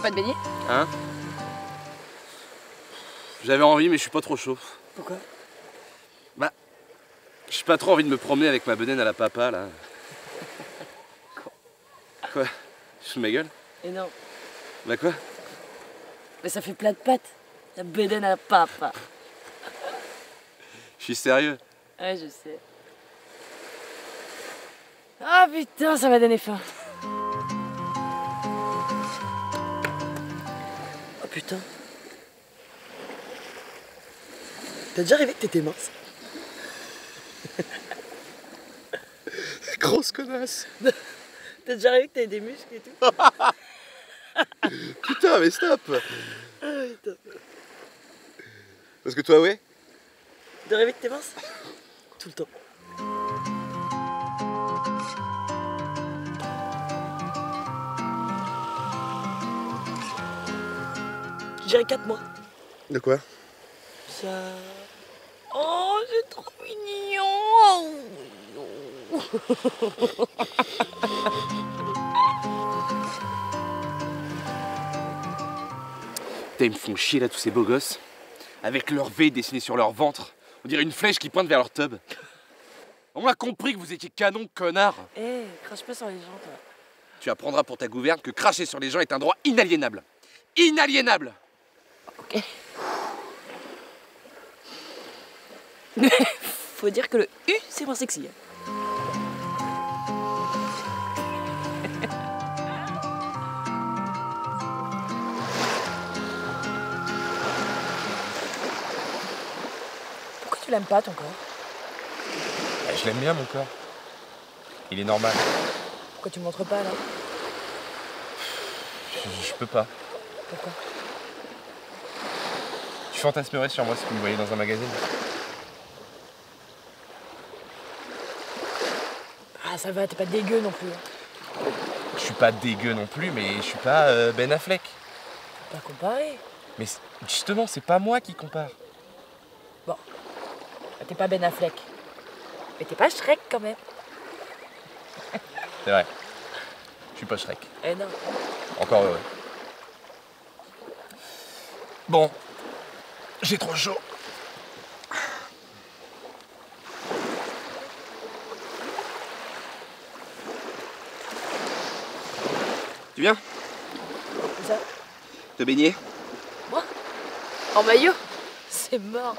pas te baigner Hein J'avais envie, mais je suis pas trop chaud. Pourquoi Bah, j'ai pas trop envie de me promener avec ma bedaine à la papa là. Quoi Je fous de ma gueule Et non, Bah quoi mais ça fait plat de pâtes. La bédaine à la papa. Je suis sérieux. Ouais, je sais. Ah putain, ça m'a donné faim. Putain. T'as déjà rêvé que t'étais mince Grosse connasse T'as déjà rêvé que t'avais des muscles et tout Putain, mais stop Ah putain. Parce que toi, ouais De rêver que t'es mince Tout le temps. Je dirais 4 mois. De quoi? Ça. Oh, c'est trop mignon Putain, ils me font chier là, tous ces beaux gosses. Avec leur V dessiné sur leur ventre. On dirait une flèche qui pointe vers leur tub. On a compris que vous étiez canon, connard. Eh, crache pas sur les gens, toi. Tu apprendras pour ta gouverne que cracher sur les gens est un droit inaliénable. Inaliénable Ok. Faut dire que le U, c'est moins sexy. Pourquoi tu l'aimes pas, ton corps? Bah, je l'aime bien mon corps. Il est normal. Pourquoi tu me montres pas, là Je, je peux pas. Pourquoi? Tu fantasmerais sur moi si tu me voyais dans un magazine. Ah, ça va, t'es pas dégueu non plus. hein. Je suis pas dégueu non plus, mais je suis pas euh, Ben Affleck. Pas comparé. Mais justement, c'est pas moi qui compare. Bah, T'es pas Ben Affleck. Mais t'es pas Shrek quand même. C'est vrai. Je suis pas Shrek. Eh non. Encore heureux. Bon. J'ai trop chaud. Tu viens? Ça Te baigner? Moi? En maillot? C'est mort.